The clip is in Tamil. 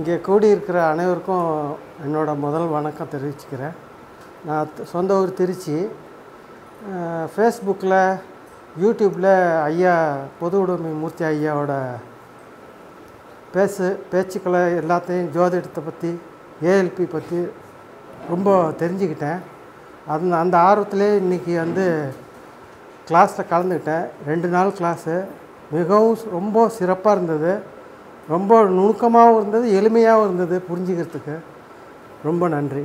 இங்கே கூடியிருக்கிற அனைவருக்கும் என்னோட முதல் வணக்கம் தெரிவிச்சுக்கிறேன். நான் சொந்த ஊர் திருச்சி. ஃபேஸ்புக்கில் யூடியூப்பில் ஐயா பொது உடைமை மூர்த்தி ஐயாவோட பேசு பேச்சுக்களை எல்லாத்தையும் ஜோதிடத்தை பற்றி ஏஎல்பி பற்றி ரொம்ப தெரிஞ்சுக்கிட்டேன். அந்த அந்த ஆர்வத்திலே இன்றைக்கி வந்து கிளாஸில் கலந்துக்கிட்டேன். ரெண்டு நாள் கிளாஸு மிகவும் ரொம்ப சிறப்பாக இருந்தது. ரொம்ப நுணுக்கமாகவும் இருந்தது எளிமையாகவும் இருந்தது புரிஞ்சுக்கிறதுக்கு. ரொம்ப நன்றி.